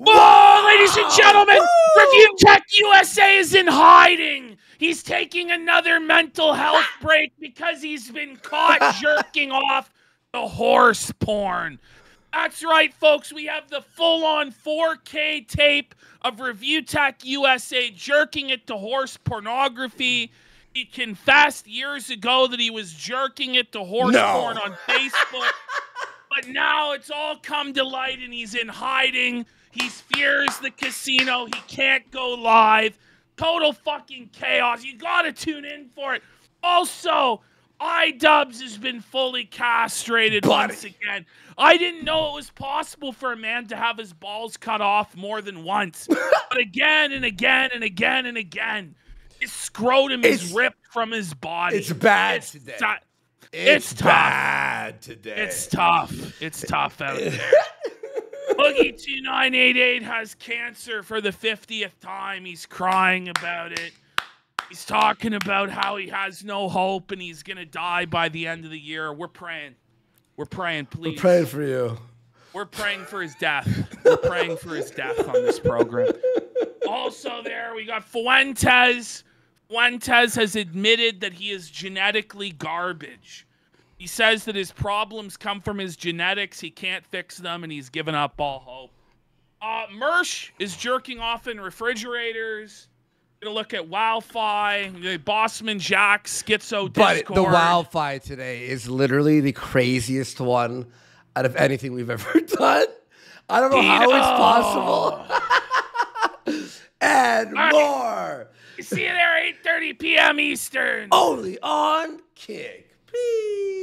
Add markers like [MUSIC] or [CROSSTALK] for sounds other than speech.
Oh, ladies and gentlemen, Review Tech USA is in hiding. He's taking another mental health [LAUGHS] break because he's been caught jerking off the horse porn. That's right, folks. We have the full on 4K tape of Review Tech USA jerking it to horse pornography. He confessed years ago that he was jerking it to horse No. porn on Facebook. [LAUGHS] but now it's all come to light and he's in hiding. He fears the casino. He can't go live. Total fucking chaos. You gotta tune in for it. Also, iDubbbz has been fully castrated Buddy. once again. I didn't know it was possible for a man to have his balls cut off more than once. [LAUGHS] but again and again and again and again, his scrotum is It's- ripped from his body. It's bad It's today. It's, it's tough. bad today. it's tough. It's tough out there. [LAUGHS] Boogie2988 has cancer for the 50th time. He's crying about it. He's talking about how he has no hope and he's going to die by the end of the year. We're praying. We're praying, please. We're praying for you. We're praying for his death. We're praying for his death on this program. Also, there we got Fuentes. Fuentes has admitted that he is genetically garbage. He says that his problems come from his genetics. He can't fix them, and he's given up all hope. Uh, Mersh is jerking off in refrigerators. Gonna look at Wi-Fi, the Bossman Jack Schizo But Discord. the wildfire today is literally the craziest one out of anything we've ever [LAUGHS] done. I don't know how it's possible. [LAUGHS] and right. more. See you there, 8:30 p.m. Eastern. Only on Kick. Peace.